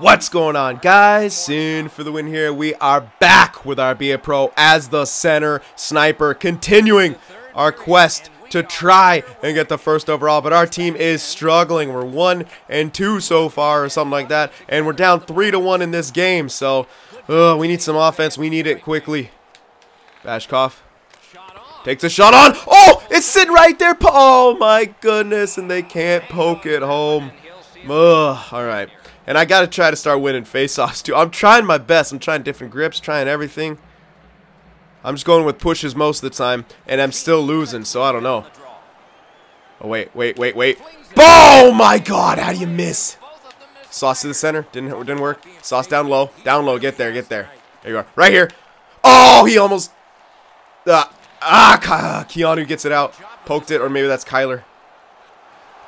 What's going on, guys? Cyn for the win here. We are back with our BA Pro as the center sniper, continuing our quest to try and get the first overall. But our team is struggling. We're one and two so far, or something like that, and we're down three to one in this game. So, uh, we need some offense. We need it quickly. Bashkov takes a shot on. Oh, it's sitting right there. Oh my goodness, and they can't poke it home. Ugh, all right. And I got to try to start winning face-offs, too. I'm trying my best. I'm trying different grips, trying everything. I'm just going with pushes most of the time, and I'm still losing, so I don't know. Oh, wait, wait, wait, wait. Oh, my God. How do you miss? Sauce to the center. Didn't, didn't work. Sauce down low. Down low. Get there, get there. There you are. Right here. Oh, he almost... Uh, ah, Keanu gets it out. Poked it, or maybe that's Kyler.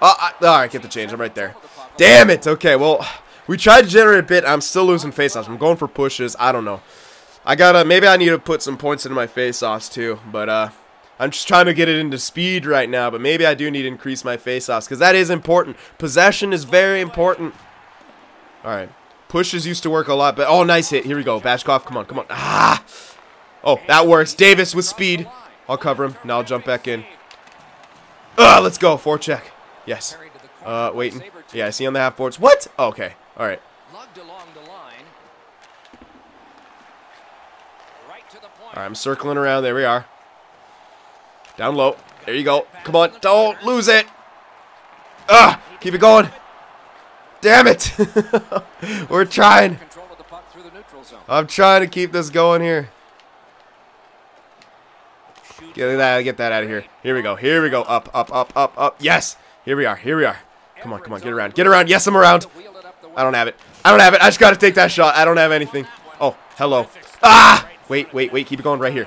Uh, uh, all right, get the change. I'm right there. Damn it. Okay, well... We tried to generate a bit. I'm still losing face-offs. I'm going for pushes. I don't know. I gotta, maybe I need to put some points into my face-offs too. But, uh, I'm just trying to get it into speed right now. But maybe I do need to increase my face-offs because that is important. Possession is very important. All right. Pushes used to work a lot. But, oh, nice hit. Here we go. Bashkov, come on, come on. Ah! Oh, that works. Davis with speed. I'll cover him. Now I'll jump back in. Ah, let's go. Four check. Yes. Uh, waiting. Yeah, I see on the half boards. What? Okay. All right. All right, I'm circling around. There we are. Down low. There you go. Come on. Don't lose it. Ah, keep it going. Damn it. We're trying. I'm trying to keep this going here. Get that, get that out of here. Here we go. Here we go. Up, up, up, up, up. Yes. Here we are. Here we are. Come on, come on. Get around. Get around. Yes, I'm around. I don't have it. I don't have it. I just got to take that shot. I don't have anything. Oh, hello. Ah! Wait, wait, wait. Keep it going right here.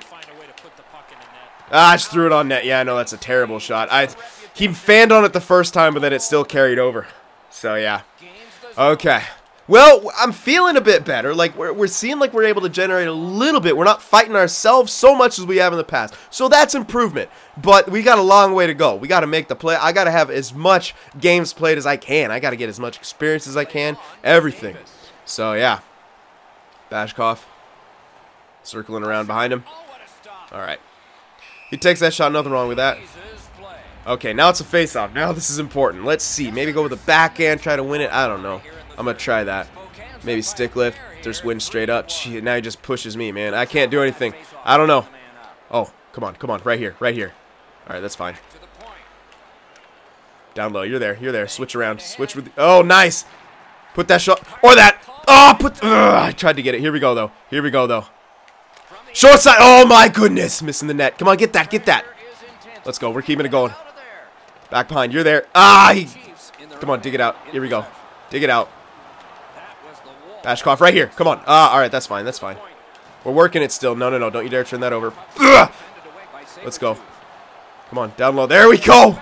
Ah, I just threw it on net. Yeah, I know that's a terrible shot. I He fanned on it the first time, but then it still carried over. So, yeah. Okay. Well, I'm feeling a bit better. Like, we're, we're seeing like we're able to generate a little bit. We're not fighting ourselves so much as we have in the past. So that's improvement. But we got a long way to go. We got to make the play. I got to have as much games played as I can. I got to get as much experience as I can. Everything. So, yeah. Bashkov. Circling around behind him. All right. He takes that shot. Nothing wrong with that. Okay, now it's a face-off. Now this is important. Let's see. Maybe go with a backhand, try to win it. I don't know. I'm going to try that. Maybe stick lift. Just win straight up. Gee, now he just pushes me, man. I can't do anything. I don't know. Oh, come on, come on. Right here, right here. All right, that's fine. Down low. You're there. You're there. Switch around. Switch with... Oh, nice. Put that shot... Or that... Oh, put... Ugh, I tried to get it. Here we go, though. Here we go, though. Short side. Oh, my goodness. Missing the net. Come on, get that. Get that. Let's go. We're keeping it going. Back behind. You're there. Ah! He... Come on, dig it out. Here we go. Dig it out. Bashkov right here. Come on. Ah, all right. That's fine. That's fine. We're working it still. No, no, no. Don't you dare turn that over. Ugh. Let's go. Come on. Down low. There we go.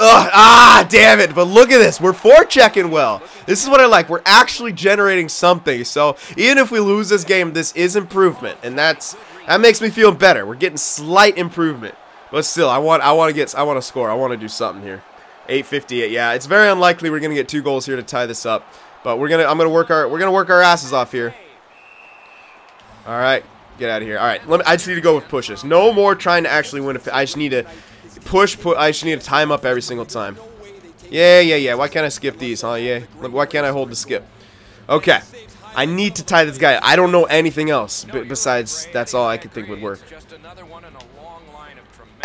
Ugh. Ah, damn it. But look at this. We're forechecking well. This is what I like. We're actually generating something. So even if we lose this game, this is improvement. And that's that makes me feel better. We're getting slight improvement. But still, I want I want to get I want to score. I want to do something here. 858. Yeah, it's very unlikely we're going to get two goals here to tie this up. But we're gonna I'm gonna work our we're gonna work our asses off here. All right, get out of here. All right, let me, I just need to go with pushes. No more trying to actually win. I just need to push. Put. I just need to time up every single time. Yeah, yeah, yeah. Why can't I skip these? Huh? Yeah. Why can't I hold the skip? Okay. I need to tie this guy. I don't know anything else besides that's all I could think would work.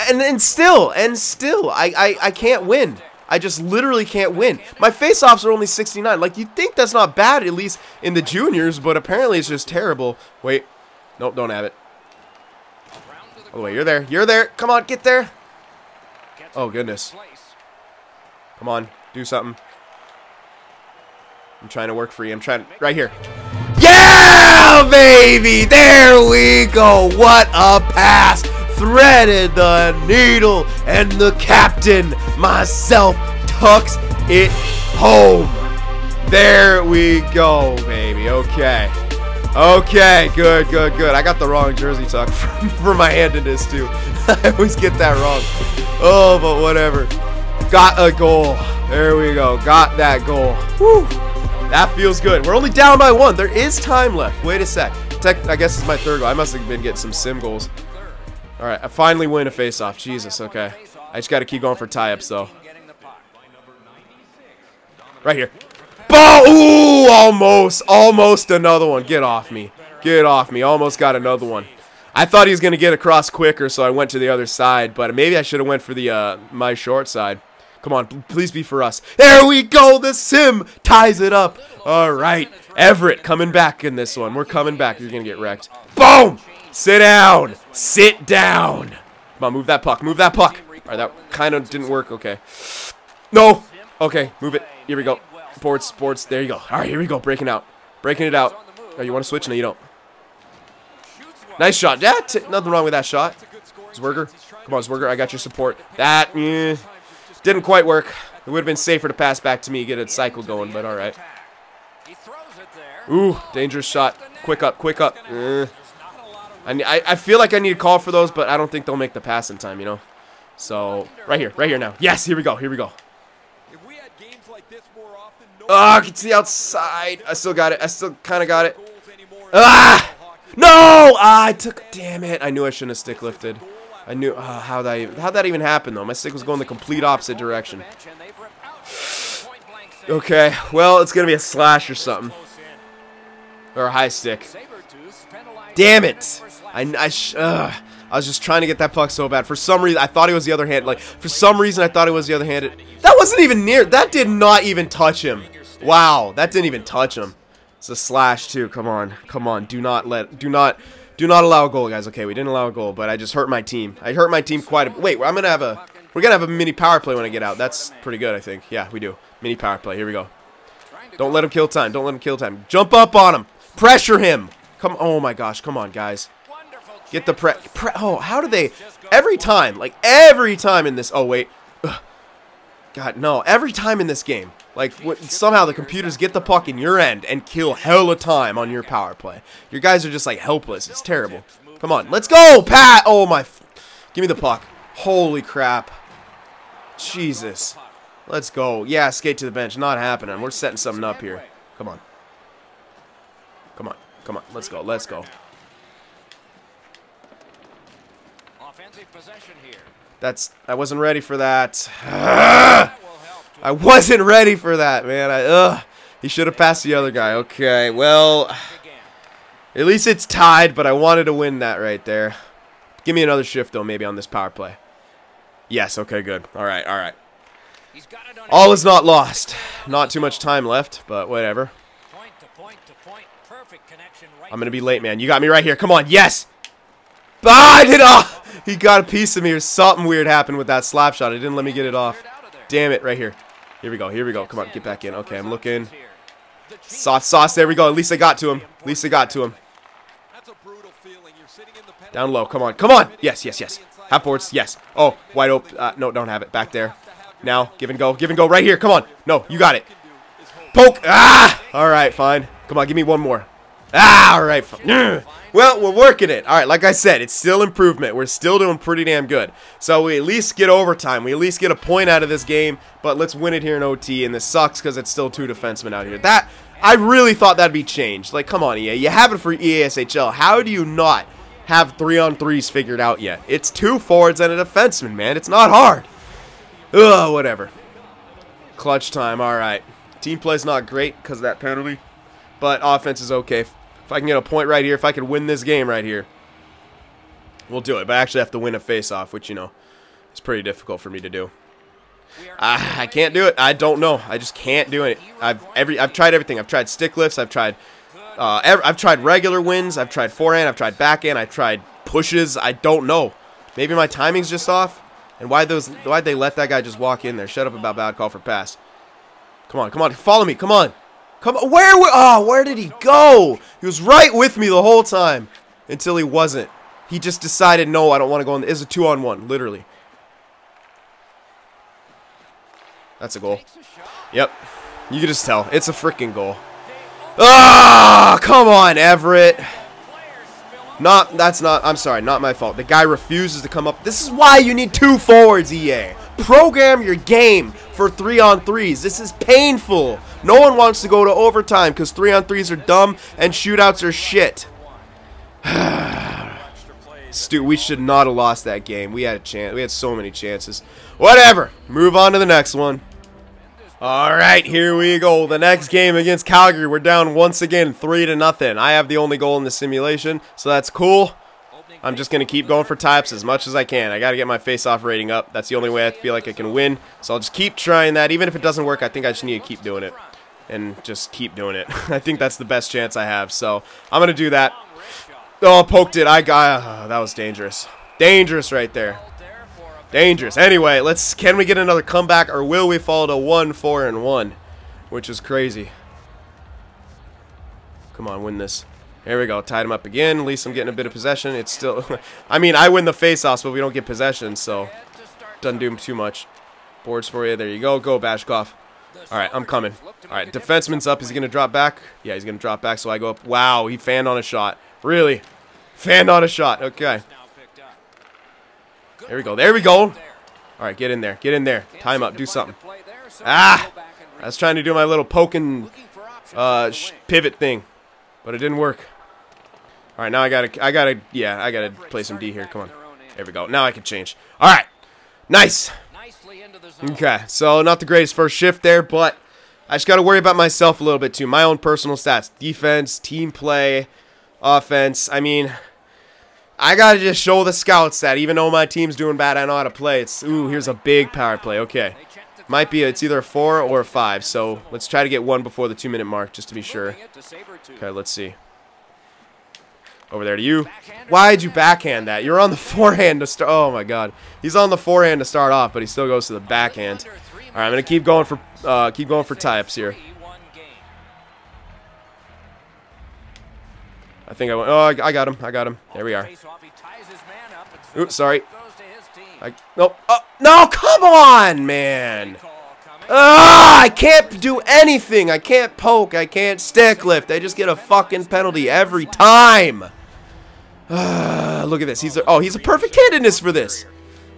And and still, and still, I I, I can't win. I just literally can't win. My face-offs are only 69. Like, you'd think that's not bad, at least in the juniors, but apparently it's just terrible. Wait. Nope, don't have it. Oh, wait, you're there. You're there. Come on, get there. Oh, goodness. Come on, do something. I'm trying to work for you. I'm trying... Right here. Yeah, baby! There we go. What a pass threaded the needle, and the captain, myself, tucks it home. There we go, baby. Okay. Okay, good, good, good. I got the wrong jersey tuck for, for my handedness, too. I always get that wrong. Oh, but whatever. Got a goal. There we go. Got that goal. Whew. That feels good. We're only down by one. There is time left. Wait a sec. Tech, I guess it's my third goal. I must have been getting some sim goals. All right, I finally win a face-off. Jesus, okay. I just got to keep going for tie-ups, though. Right here. Ball! Ooh, almost. Almost another one. Get off me. Get off me. Almost got another one. I thought he was going to get across quicker, so I went to the other side. But maybe I should have went for the uh, my short side. Come on, please be for us. There we go. The sim ties it up. All right. Everett coming back in this one. We're coming back. You're going to get wrecked. Boom! Sit down. Sit down. Come on, move that puck. Move that puck. All right, that kind of didn't work. Okay. No. Okay, move it. Here we go. Sports, sports. There you go. All right, here we go. Breaking out. Breaking it out. Oh, you want to switch? No, you don't. Nice shot. Yeah, nothing wrong with that shot. Zwerger. Come on, Zwerger. I got your support. That eh, didn't quite work. It would have been safer to pass back to me, get a cycle going, but all right. Ooh, dangerous shot. Quick up, quick up. Eh. I, I feel like I need a call for those, but I don't think they'll make the pass in time, you know? So, right here, right here now. Yes, here we go, here we go. Ah, oh, I can see outside. I still got it. I still kind of got it. Ah! No! Ah, I took. Damn it! I knew I shouldn't have stick lifted. I knew. Uh, how that even, how'd that even happened though? My stick was going the complete opposite direction. Okay, well it's gonna be a slash or something, or a high stick. Damn it! I I uh, I was just trying to get that puck so bad. For some reason, I thought it was the other hand. Like for some reason, I thought it was the other handed. That wasn't even near. That did not even touch him. Wow, that didn't even touch him. It's a slash too. Come on, come on. Do not let. Do not. Do not allow a goal, guys. Okay, we didn't allow a goal, but I just hurt my team. I hurt my team quite a bit. Wait, I'm gonna have a. We're gonna have a mini power play when I get out. That's pretty good, I think. Yeah, we do. Mini power play. Here we go. Don't let him kill time. Don't let him kill time. Jump up on him. Pressure him. Come. Oh my gosh. Come on, guys. Get the pre. pre oh, how do they? Every time, like every time in this. Oh wait. Ugh. God, no. Every time in this game, like, somehow the computers get the puck in your end and kill hell of time on your power play. Your guys are just, like, helpless. It's terrible. Come on. Let's go, Pat! Oh, my... Give me the puck. Holy crap. Jesus. Let's go. Yeah, skate to the bench. Not happening. We're setting something up here. Come on. Come on. Come on. Let's go. Let's go. That's... I wasn't ready for that. I wasn't ready for that, man. I ugh. He should have passed the other guy. Okay, well, at least it's tied, but I wanted to win that right there. Give me another shift, though, maybe on this power play. Yes, okay, good. All right, all right. All is not lost. Not too much time left, but whatever. I'm going to be late, man. You got me right here. Come on. Yes! Ah, I did off. He got a piece of me or something weird happened with that slap shot. It didn't let me get it off. Damn it, right here. Here we go. Here we go. Come on, get back in. Okay, I'm looking. Soft sauce. There we go. At least I got to him. At least I got to him. Down low. Come on. Come on. Yes, yes, yes. Half boards. Yes. Oh, wide open. Uh, no, don't have it. Back there. Now, give and go. Give and go. Right here. Come on. No, you got it. Poke. Ah! All right, fine. Come on, give me one more. Ah, all right. Well, we're working it. All right, like I said, it's still improvement. We're still doing pretty damn good. So we at least get overtime. We at least get a point out of this game, but let's win it here in OT, and this sucks because it's still two defensemen out here. That I really thought that'd be changed. Like, come on, EA. You have it for EASHL. How do you not have three-on-threes figured out yet? It's two forwards and a defenseman, man. It's not hard. Ugh, whatever. Clutch time, all right. Team play's not great because of that penalty, but offense is okay if I can get a point right here, if I can win this game right here, we'll do it. But I actually have to win a face-off, which, you know, is pretty difficult for me to do. I, I can't do it. I don't know. I just can't do it. I've every I've tried everything. I've tried stick lifts. I've tried uh, I've tried regular wins. I've tried forehand. I've tried backhand. I've tried pushes. I don't know. Maybe my timing's just off. And why those? Why'd they let that guy just walk in there? Shut up about bad call for pass. Come on, come on, follow me. Come on. Come on, where, oh, where did he go? He was right with me the whole time until he wasn't. He just decided, no, I don't want to go on. It's a two-on-one, literally. That's a goal. Yep. You can just tell. It's a freaking goal. Ah, come on, Everett. Not, that's not, I'm sorry, not my fault. The guy refuses to come up. This is why you need two forwards, EA. Program your game for three on threes. This is painful. No one wants to go to overtime because three on threes are dumb and shootouts are shit. Stu, we should not have lost that game. We had a chance. We had so many chances. Whatever. Move on to the next one. All right, here we go. The next game against Calgary. We're down once again, three to nothing. I have the only goal in the simulation, so that's cool. I'm just going to keep going for types as much as I can. I got to get my face-off rating up. That's the only way I feel like I can win. So I'll just keep trying that. Even if it doesn't work, I think I just need to keep doing it. And just keep doing it. I think that's the best chance I have. So I'm going to do that. Oh, poked it. I got... Uh, that was dangerous. Dangerous right there. Dangerous. Anyway, let's. Can we get another comeback, or will we fall to one, four, and one, which is crazy. Come on, win this. Here we go. Tied him up again. At least I'm getting a bit of possession. It's still... I mean, I win the face-offs, but we don't get possession, so... Doesn't do too much. Boards for you. There you go. Go, Bashkov. All right, I'm coming. All right, defenseman's up. Is he going to drop back? Yeah, he's going to drop back, so I go up. Wow, he fanned on a shot. Really? Fanned on a shot. Okay. There we go. There we go. All right, get in there. Get in there. Time up. Do something. Ah! I was trying to do my little poking uh, pivot thing, but it didn't work. All right, now I gotta, I gotta, yeah, I gotta play some D here. Come on. There we go. Now I can change. All right. Nice. Okay, so not the greatest first shift there, but I just got to worry about myself a little bit too. My own personal stats. Defense, team play, offense. I mean, I got to just show the scouts that even though my team's doing bad, I know how to play. It's, ooh, here's a big power play. Okay. Might be, it's either a four or a five, so let's try to get one before the two-minute mark just to be sure. Okay, let's see. Over there to you. Why'd you backhand that? You're on the forehand to start. Oh, my God. He's on the forehand to start off, but he still goes to the backhand. All right, I'm going to keep going for uh, keep going for types here. I think I went. Oh, I, I got him. I got him. There we are. Oops, sorry. I, nope. Oh, no, come on, man. Ah, I can't do anything. I can't poke. I can't stick lift. I just get a fucking penalty every time. Ah, look at this. He's a, oh, he's a perfect candidate for this.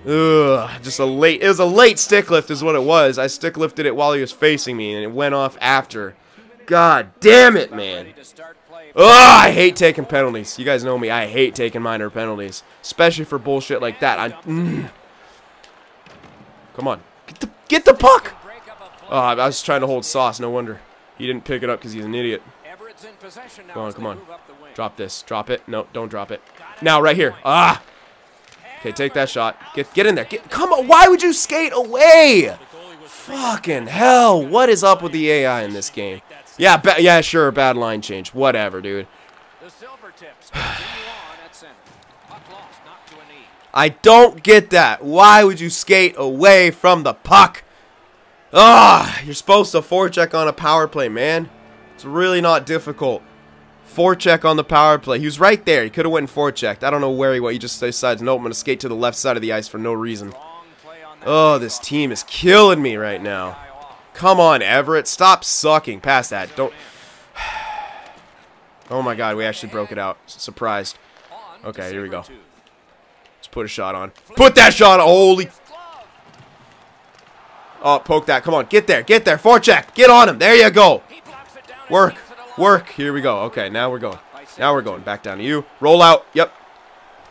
Ugh, just a late. It was a late stick lift, is what it was. I stick lifted it while he was facing me, and it went off after. God damn it, man. Ugh, I hate taking penalties. You guys know me. I hate taking minor penalties, especially for bullshit like that. I. Mm. Come on, get the get the puck. Oh, I was trying to hold sauce. No wonder he didn't pick it up because he's an idiot. Come on, come on. Drop this. Drop it. No, don't drop it. Now, right here. Ah. Okay, take that shot. Get get in there. Get, come on. Why would you skate away? Fucking hell. What is up with the AI in this game? Yeah, yeah, sure. Bad line change. Whatever, dude. I don't get that. Why would you skate away from the puck? Ah, you're supposed to forecheck on a power play, man. It's really not difficult. Forecheck on the power play. He was right there. He could have went and forechecked. I don't know where he went. He just decides, nope, I'm going to skate to the left side of the ice for no reason. Oh, this team is killing me right now. Come on, Everett. Stop sucking. Pass that. Don't... Oh my god, we actually broke it out. Surprised. Okay, here we go. Let's put a shot on. Put that shot on! Holy... Oh, poke that. Come on, get there, get there. Forecheck. Get on him. There you go. Work. Work. Here we go. Okay, now we're going. Now we're going. Back down to you. Roll out. Yep.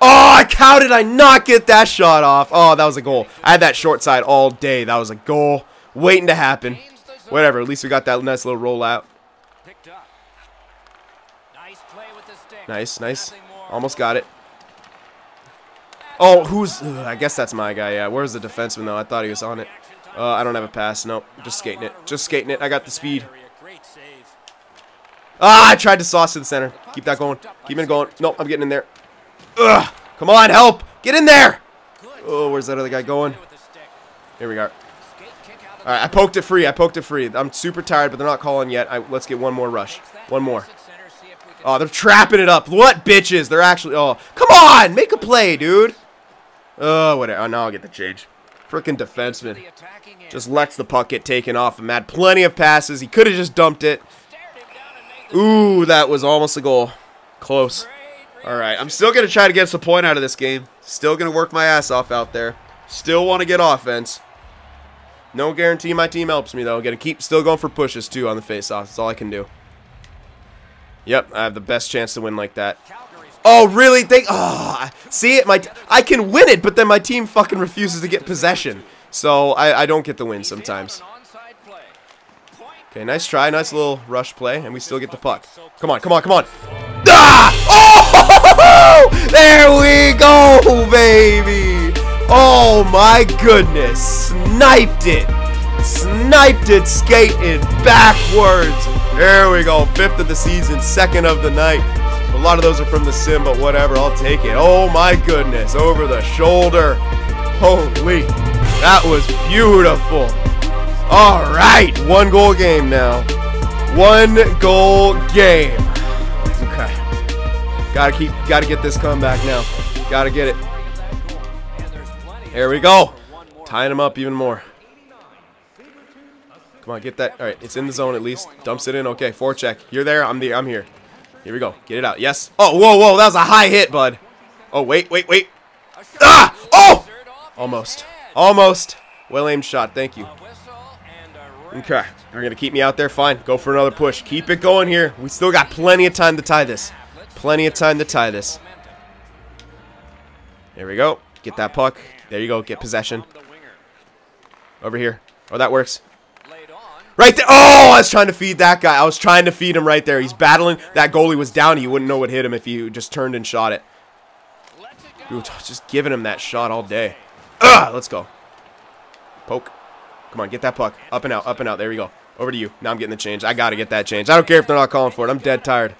Oh, how did I not get that shot off? Oh, that was a goal. I had that short side all day. That was a goal waiting to happen. Whatever. At least we got that nice little rollout. Nice, nice. Almost got it. Oh, who's... Ugh, I guess that's my guy, yeah. Where's the defenseman, though? I thought he was on it. Uh, I don't have a pass. Nope. Just skating it. Just skating it. I got the speed. Ah, I tried to sauce to the center. Keep that going. Keep it going. Nope, I'm getting in there. Ugh. Come on, help. Get in there. Oh, where's that other guy going? Here we go. All right, I poked it free. I poked it free. I'm super tired, but they're not calling yet. I, let's get one more rush. One more. Oh, they're trapping it up. What bitches? They're actually... Oh, come on. Make a play, dude. Oh, whatever. Oh, now I'll get the change. Freaking defenseman. Just lets the puck get taken off him. Had plenty of passes. He could have just dumped it. Ooh, that was almost a goal. Close. All right, I'm still going to try to get us a point out of this game. Still going to work my ass off out there. Still want to get offense. No guarantee my team helps me, though. Gonna keep still going for pushes, too, on the face-off. That's all I can do. Yep, I have the best chance to win like that. Oh, really? They, oh, see it? My, I can win it, but then my team fucking refuses to get possession. So I, I don't get the win sometimes. Okay, nice try. Nice little rush play, and we still get the puck. Come on, come on, come on. Ah! Oh! There we go, baby! Oh my goodness. Sniped it. Sniped it skating backwards. There we go. Fifth of the season, second of the night. A lot of those are from the sim, but whatever. I'll take it. Oh my goodness. Over the shoulder. Holy. That was beautiful. All right, one goal game now. One goal game. Okay. Gotta keep, gotta get this comeback now. Gotta get it. Here we go. Tying him up even more. Come on, get that. All right, it's in the zone at least. Dumps it in. Okay, forecheck. You're there. I'm the. I'm here. Here we go. Get it out. Yes. Oh, whoa, whoa. That was a high hit, bud. Oh, wait, wait, wait. Ah! Oh! Almost. Almost. Well aimed shot. Thank you. Okay. They're going to keep me out there. Fine. Go for another push. Keep it going here. We still got plenty of time to tie this. Plenty of time to tie this. There we go. Get that puck. There you go. Get possession. Over here. Oh, that works. Right there. Oh, I was trying to feed that guy. I was trying to feed him right there. He's battling. That goalie was down. You wouldn't know what hit him if you just turned and shot it. Just giving him that shot all day. Ugh, let's go. Poke. Come on, get that puck. Up and out, up and out. There we go. Over to you. Now I'm getting the change. I got to get that change. I don't care if they're not calling for it. I'm dead tired.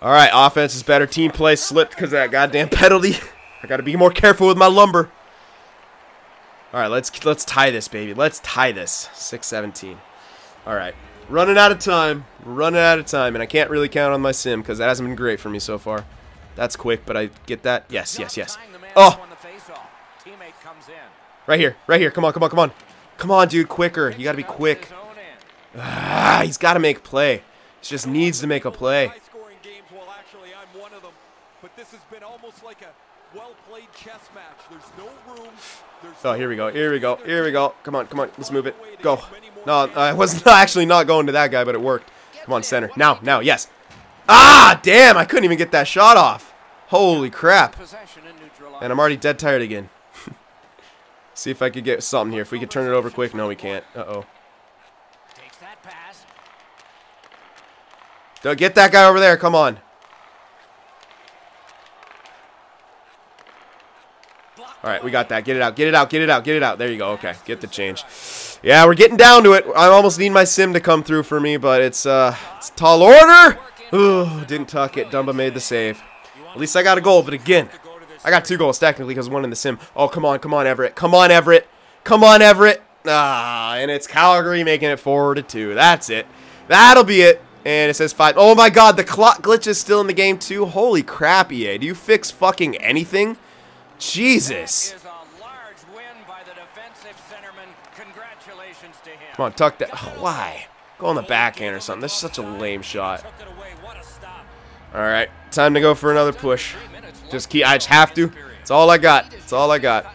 All right, offense is better. Team play slipped because of that goddamn penalty. I got to be more careful with my lumber. All right, let's let's tie this, baby. Let's tie this. 617. All right. Running out of time. Running out of time, and I can't really count on my sim because that hasn't been great for me so far. That's quick, but I get that. Yes, yes, yes. Oh! Right here. Right here. Come on, come on, come on. Come on, dude. Quicker. You got to be quick. Ah, he's got to make a play. He just needs to make a play. Oh, here we go. Here we go. Here we go. Come on, come on. Let's move it. Go. No, I was not actually not going to that guy, but it worked. Come on, center. Now, now, yes. Ah, damn. I couldn't even get that shot off. Holy crap. And I'm already dead tired again. See if I could get something here. If we could turn it over quick. No, we can't. Uh-oh. Get that guy over there. Come on. All right, we got that. Get it out. Get it out. Get it out. Get it out. There you go. Okay, get the change. Yeah, we're getting down to it. I almost need my sim to come through for me, but it's uh, it's tall order. Ooh, didn't tuck it. Dumba made the save. At least I got a goal, but again, I got two goals technically because one in the sim. Oh, come on, come on, Everett. Come on, Everett. Come on, Everett. Ah, and it's Calgary making it forward to two. That's it. That'll be it. And it says five. Oh my god, the clock glitch is still in the game too. Holy crap, EA. Do you fix fucking anything? Jesus. Come on, tuck that. Oh, why? Go on the backhand or something. That's such a lame shot. All right, time to go for another push. Just keep. I just have to. It's all I got. It's all I got.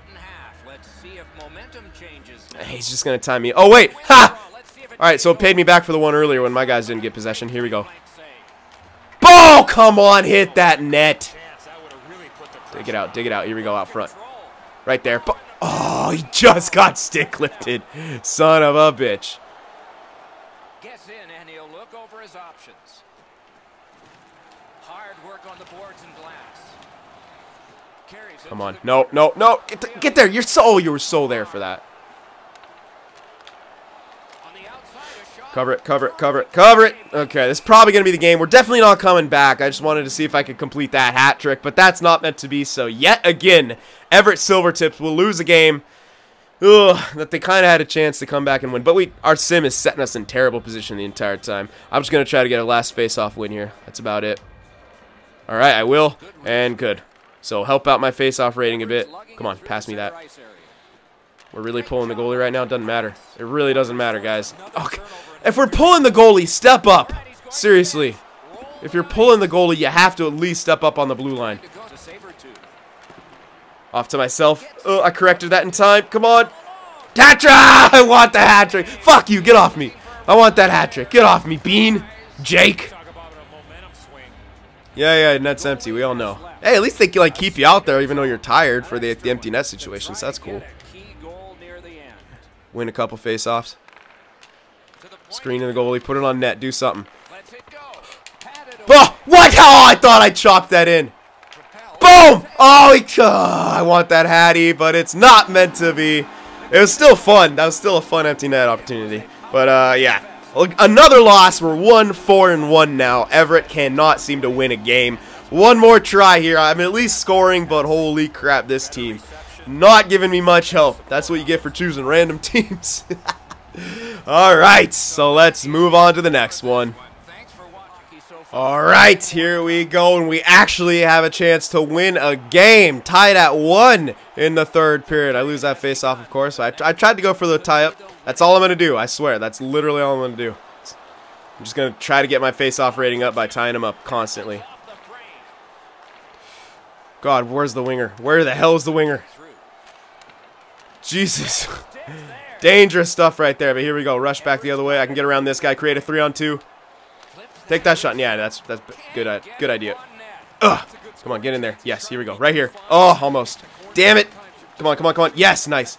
He's just gonna time me. Oh wait! Ha! All right, so it paid me back for the one earlier when my guys didn't get possession. Here we go. Oh, come on, hit that net. Dig it out, dig it out. Here we go, out front. Right there. Oh, he just got stick lifted. Son of a bitch. Gets in and he'll look over his options. Hard work on the boards and glass. Come on. No, no, no. Get, get there. You're so, oh, you were so there for that. Cover it, cover it, cover it, cover it. Okay, this is probably going to be the game. We're definitely not coming back. I just wanted to see if I could complete that hat trick, but that's not meant to be. So yet again, Everett Silvertips will lose a game ugh, that they kind of had a chance to come back and win. But we, our sim is setting us in terrible position the entire time. I'm just going to try to get a last face-off win here. That's about it. All right, I will, and good. So help out my face-off rating a bit. Come on, pass me that. We're really pulling the goalie right now. Doesn't matter. It really doesn't matter, guys. Okay. Oh, if we're pulling the goalie, step up. Seriously. If you're pulling the goalie, you have to at least step up on the blue line. Off to myself. Oh, I corrected that in time. Come on. Hat trick! I want the hat trick. Fuck you. Get off me. I want that hat trick. Get off me, Bean. Jake. Yeah, yeah, net's empty. We all know. Hey, at least they can like keep you out there even though you're tired for the, the empty net situation. So that's cool. Win a couple face-offs. Screen the goalie. Put it on net. Do something. Oh, what? Oh, I thought I chopped that in. Boom! Oh, he, uh, I want that Hattie, but it's not meant to be. It was still fun. That was still a fun empty net opportunity. But, uh, yeah. Another loss. We're 1 4 and 1 now. Everett cannot seem to win a game. One more try here. I'm at least scoring, but holy crap, this team. Not giving me much help. That's what you get for choosing random teams. Alright, so let's move on to the next one. Alright, here we go, and we actually have a chance to win a game. Tied at one in the third period. I lose that face-off, of course. I, I tried to go for the tie-up. That's all I'm going to do, I swear. That's literally all I'm going to do. I'm just going to try to get my face-off rating up by tying him up constantly. God, where's the winger? Where the hell is the winger? Jesus. Dangerous stuff right there, but here we go. Rush back the other way. I can get around this guy, create a three-on-two. Take that shot. Yeah, that's that's good. Uh, good idea. Ugh. Come on, get in there. Yes, here we go. Right here. Oh, almost. Damn it. Come on, come on, come on. Yes, nice.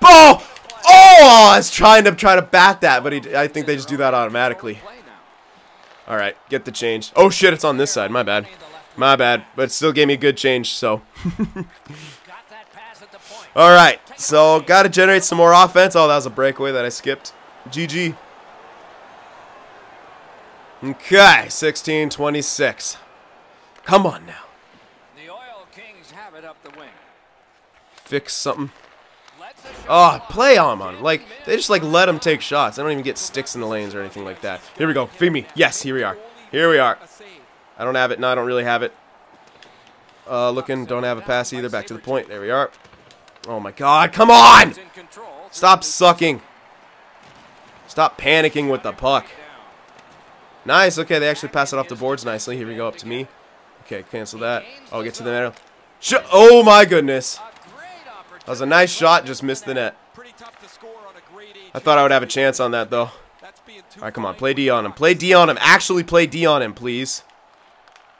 Oh! Oh! I was trying to try to bat that, but he, I think they just do that automatically. All right, get the change. Oh shit, it's on this side. My bad. My bad. But still gave me a good change, so. All right, so got to generate some more offense. Oh, that was a breakaway that I skipped. GG. Okay, 16-26. Come on now. The Oil Kings have it up the wing. Fix something. Oh, play on him. Like, they just, like, let him take shots. They don't even get sticks in the lanes or anything like that. Here we go. Feed me. Yes, here we are. Here we are. I don't have it. No, I don't really have it. Uh, looking. Don't have a pass either. Back to the point. There we are. Oh, my God. Come on! Stop sucking. Stop panicking with the puck. Nice. Okay, they actually pass it off the boards nicely. Here we go up to me. Okay, cancel that. I'll get to the net. Sh oh my goodness. That was a nice shot, just missed the net. I thought I would have a chance on that though. Alright, come on. Play D on him. Play D on him. Actually play D on him, please.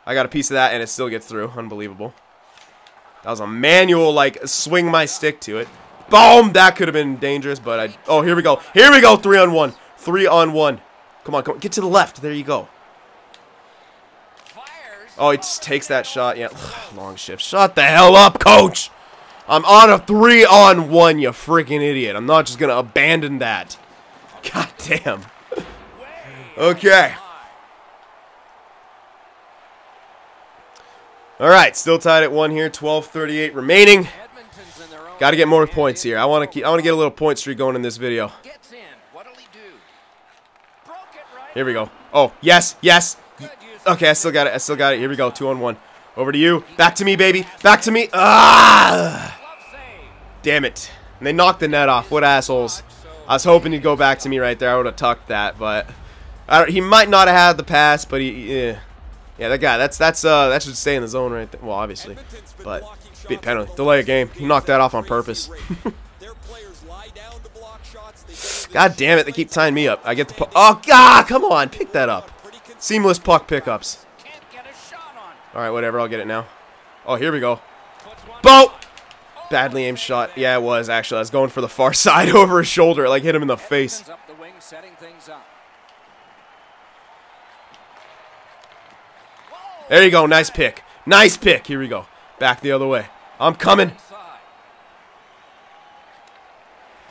I got a piece of that and it still gets through. Unbelievable. That was a manual, like, swing my stick to it. Boom! That could have been dangerous, but I... Oh, here we go. Here we go. Three on one. Three on one. Come on, come on. Get to the left. There you go. Oh, he just takes that shot. Yeah, long shift. Shut the hell up, coach. I'm on a three on one, you freaking idiot. I'm not just going to abandon that. God damn. Okay. All right, still tied at one here. 12:38 remaining. Got to get more points here. I want to keep. I want to get a little point streak going in this video. Here we go. Oh, yes, yes. Okay, I still got it. I still got it. Here we go. Two on one. Over to you. Back to me, baby. Back to me. Ah! Damn it. And they knocked the net off. What assholes. I was hoping he'd go back to me right there. I would have tucked that, but he might not have had the pass, but he, yeah, yeah, that guy. That's that's uh that should stay in the zone right there. Well, obviously, but beat penalty, delay a game. He knocked that off on purpose. God damn it, they keep tying me up. I get the puck. Oh, God, come on. Pick that up. Seamless puck pickups. All right, whatever. I'll get it now. Oh, here we go. Boat! Badly aimed shot. Yeah, it was, actually. I was going for the far side over his shoulder. It, like, hit him in the face. There you go. Nice pick. Nice pick. Here we go. Back the other way. I'm coming.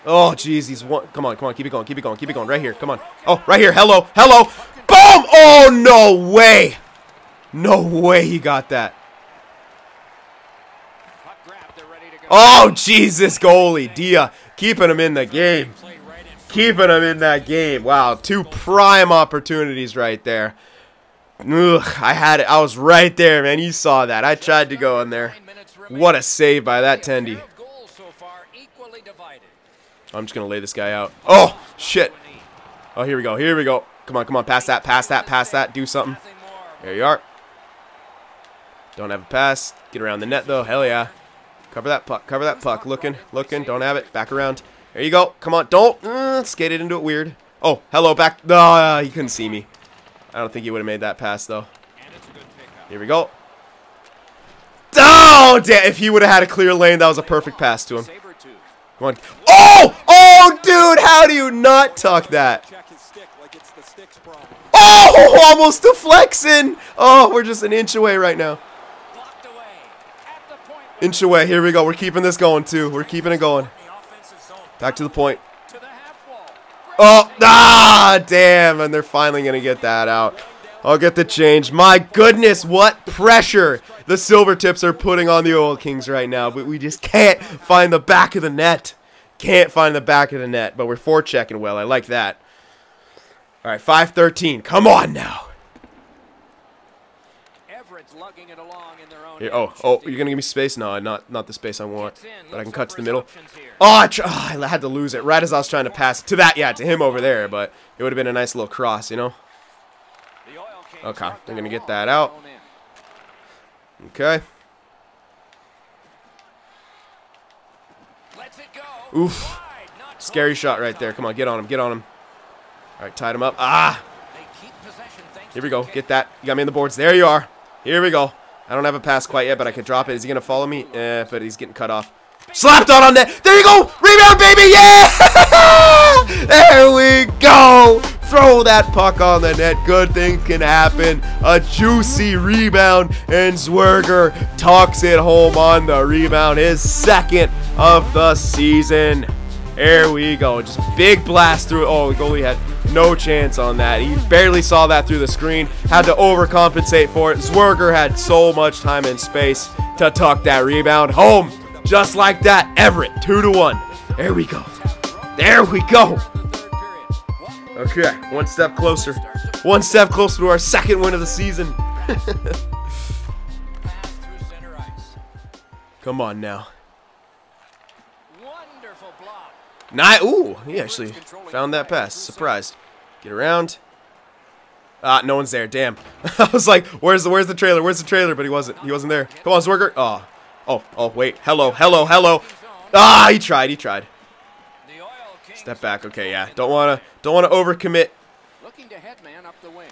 Oh, jeez, he's one. Come on, come on, keep it going, keep it going, keep it going. Right here, come on. Oh, right here. Hello, hello. Boom! Oh, no way. No way he got that. Oh, Jesus, goalie. Dia keeping him in the game. Keeping him in that game. Wow, two prime opportunities right there. Ugh, I had it. I was right there, man. You saw that. I tried to go in there. What a save by that Tendy. I'm just going to lay this guy out. Oh, shit. Oh, here we go. Here we go. Come on, come on. Pass that, pass that, pass that. Do something. There you are. Don't have a pass. Get around the net, though. Hell yeah. Cover that puck. Cover that puck. Looking, looking. Don't have it. Back around. There you go. Come on. Don't uh, skate it into it weird. Oh, hello, back. No, uh, he couldn't see me. I don't think he would have made that pass, though. Here we go. Oh, damn. If he would have had a clear lane, that was a perfect pass to him. Come on. Oh! Oh, dude, how do you not tuck that? Oh, almost deflection. Oh, we're just an inch away right now. Inch away. Here we go. We're keeping this going, too. We're keeping it going. Back to the point. Oh, ah, damn. And they're finally going to get that out. I'll get the change. My goodness, what pressure the Silvertips are putting on the Oil Kings right now. But we just can't find the back of the net. Can't find the back of the net. But we're forechecking well. I like that. All right, 5-13. Come on now. Here, oh, oh, you're gonna give me space? No, not not the space I want. But I can cut to the middle. Oh I, oh, I had to lose it right as I was trying to pass to that. Yeah, to him over there. But it would have been a nice little cross, you know. Okay, they're gonna get that out. Okay. Oof. Scary shot right there. Come on, get on him. Get on him. All right, tied him up. Ah! Here we go. Get that. You got me in the boards. There you are. Here we go. I don't have a pass quite yet, but I can drop it. Is he going to follow me? Eh, but he's getting cut off. Slapped on on net. There you go. Rebound, baby. Yeah! there we go. Throw that puck on the net. Good things can happen. A juicy rebound, and Zwerger tucks it home on the rebound. His second of the season. There we go. Just big blast through. Oh, the goalie had no chance on that. He barely saw that through the screen. Had to overcompensate for it. Zwerger had so much time and space to tuck that rebound home. Just like that. Everett, 2 to 1. There we go. There we go. Okay, one step closer. One step closer to our second win of the season. Come on now. Nice. Ooh, he actually found that pass. Surprised. Get around. Ah, no one's there. Damn. I was like, where's the where's the trailer? Where's the trailer? But he wasn't. He wasn't there. Come on, Zwerger. Oh. Oh, oh, wait. Hello, hello, hello. Ah, he tried. He tried. Step back. Okay, yeah. Don't want to don't want to overcommit. Looking to head man up the wing.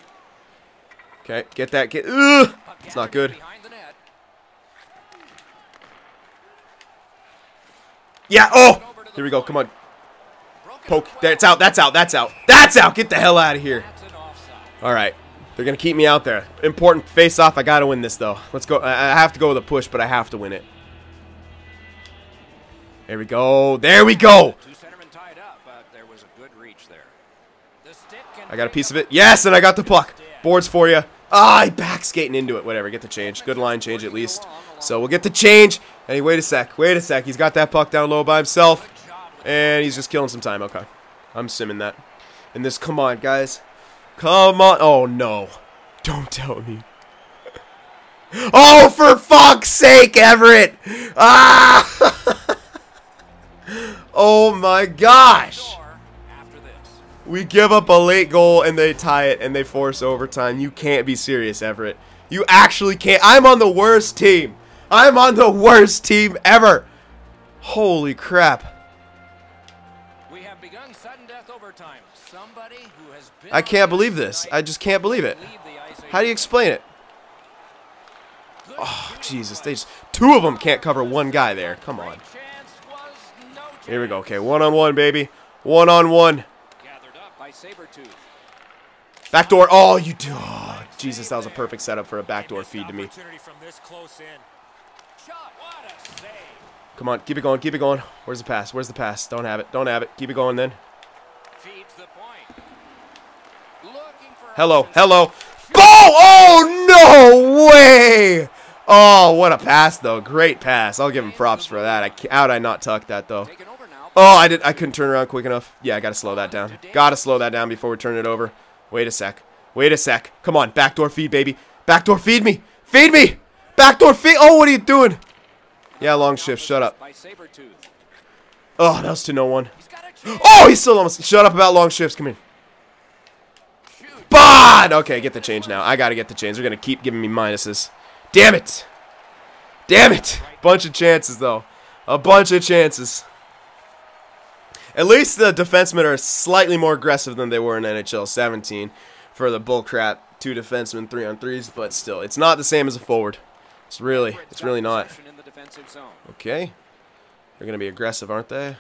Okay, get that. Get Ugh! It's not good. Yeah. Oh. Here we go. Come on. Poke. That's out. That's out. That's out. That's out. Get the hell out of here. All right. They're going to keep me out there. Important face-off. I got to win this, though. Let's go. I have to go with a push, but I have to win it. There we go. There we go. I got a piece of it. Yes, and I got the puck. Boards for you. Ah, I back skating into it. Whatever. Get the change. Good line change at least. So we'll get the change. Hey, wait a sec. Wait a sec. He's got that puck down low by himself. And he's just killing some time. Okay. I'm simming that. And this, come on, guys. Come on. Oh, no. Don't tell me. Oh, for fuck's sake, Everett. Ah. oh, my gosh. We give up a late goal and they tie it and they force overtime. You can't be serious, Everett. You actually can't. I'm on the worst team. I'm on the worst team ever. Holy crap. I can't believe this. I just can't believe it. How do you explain it? Oh, Jesus. They just, two of them can't cover one guy there. Come on. Here we go. Okay, one-on-one, -on -one, baby. One-on-one. -on -one. Backdoor. Oh, you do. Oh, Jesus, that was a perfect setup for a backdoor feed to me. Come on, keep it going, keep it going. Where's the pass? Where's the pass? Don't have it. Don't have it. Keep it going then. Hello, hello. Ball! Oh, no way! Oh, what a pass, though. Great pass. I'll give him props for that. I, how'd I not tuck that, though? Oh, I did. I couldn't turn around quick enough. Yeah, I got to slow that down. Got to slow that down before we turn it over. Wait a sec. Wait a sec. Come on. Backdoor feed, baby. Backdoor feed me. Feed me. Backdoor feed. Oh, what are you doing? Yeah, long shift. Shut up. Oh, that was to no one. Oh, he's still almost. Shut up about long shifts. Come in. Bod! Okay, get the change now. I gotta get the change. They're gonna keep giving me minuses. Damn it! Damn it! Bunch of chances, though. A bunch of chances. At least the defensemen are slightly more aggressive than they were in NHL 17 for the bullcrap two defensemen three on threes, but still, it's not the same as a forward. It's really, it's really not. Okay. They're going to be aggressive, aren't they?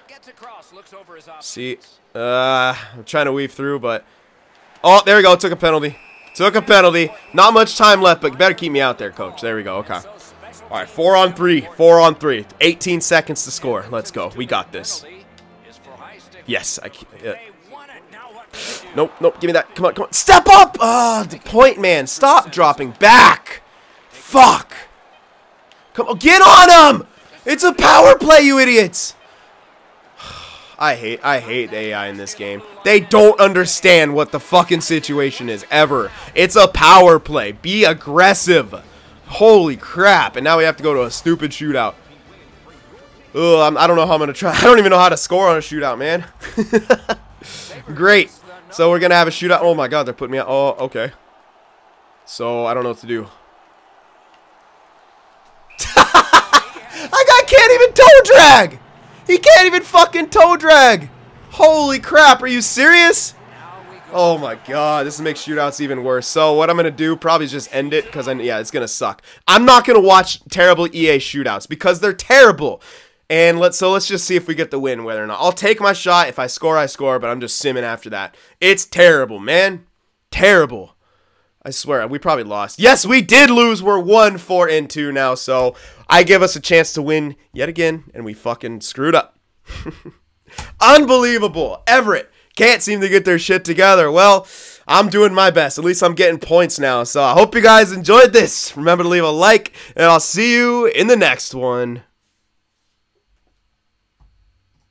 See, uh, I'm trying to weave through, but... Oh, there we go. Took a penalty. Took a penalty. Not much time left, but better keep me out there, coach. There we go. Okay. All right, four on three. Four on three. 18 seconds to score. Let's go. We got this. Yes. I, uh, nope, nope. Give me that. Come on, come on. Step up! Oh, the point man. Stop dropping back. Fuck. Come on, get on him! It's a power play, you idiots! I hate I hate AI in this game. They don't understand what the fucking situation is ever. It's a power play. Be aggressive. Holy crap. And now we have to go to a stupid shootout. Ugh, I'm, I do not know how I'm going to try. I don't even know how to score on a shootout, man. Great. So we're going to have a shootout. Oh my god, they're putting me out. Oh, okay. So I don't know what to do. I can't even toe drag! He can't even fucking toe drag! Holy crap, are you serious? Oh my god, this makes shootouts even worse. So what I'm to do, probably just end it, because, yeah, it's to suck. I'm not to watch terrible EA shootouts, because they're terrible. And let's so let's just see if we get the win, whether or not. I'll take my shot. If I score, I score, but I'm just simming after that. It's terrible, man. Terrible. I swear, we probably lost. Yes, we did lose. We're 1, 4, and 2 now, so I give us a chance to win yet again, and we fucking screwed up. Unbelievable. Everett can't seem to get their shit together. Well, I'm doing my best. At least I'm getting points now. So I hope you guys enjoyed this. Remember to leave a like, and I'll see you in the next one.